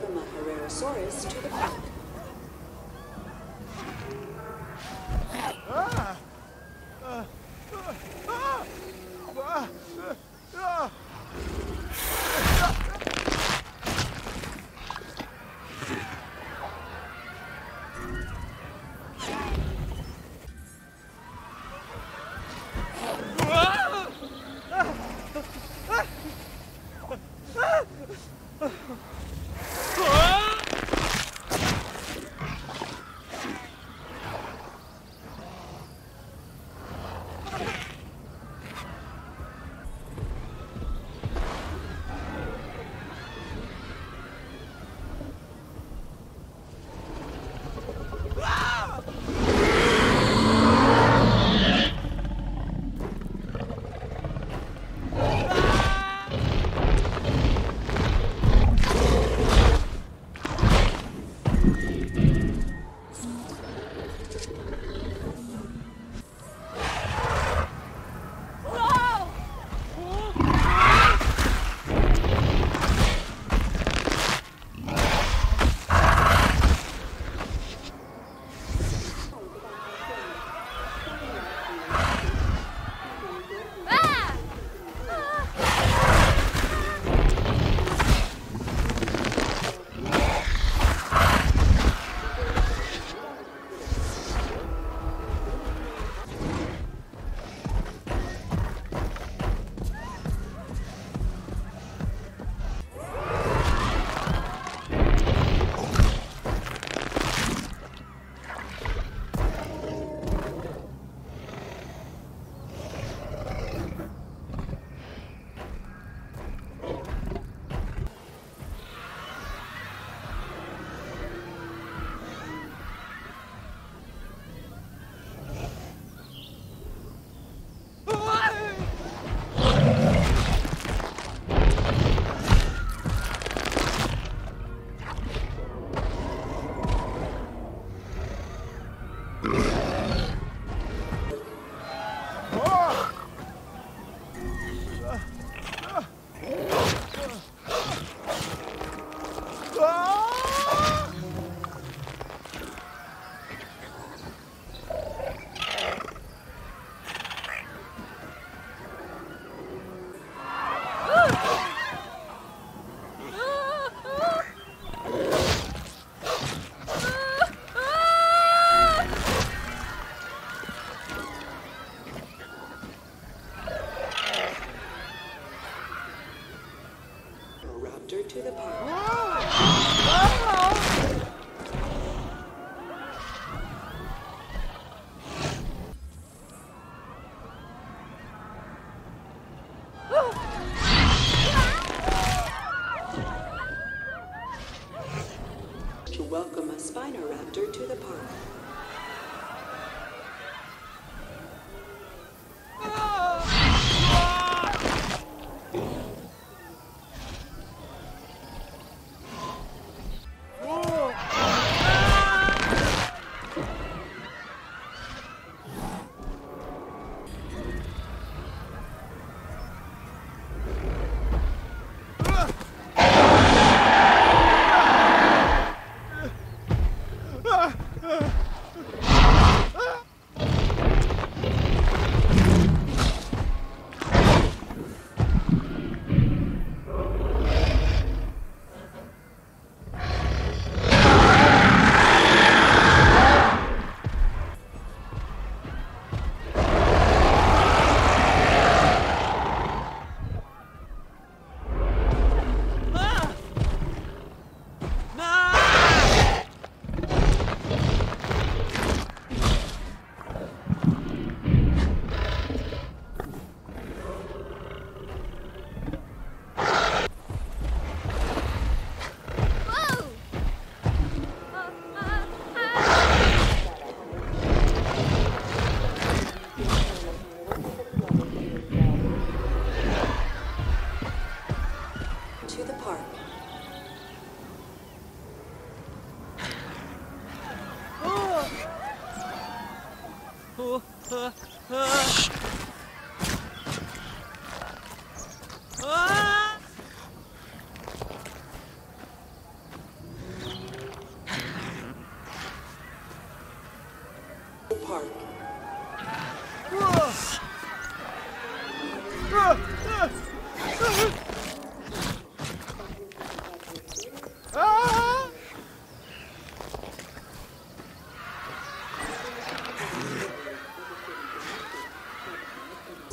welcome a Herrerasaurus to the pack.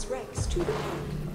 Rex to the park.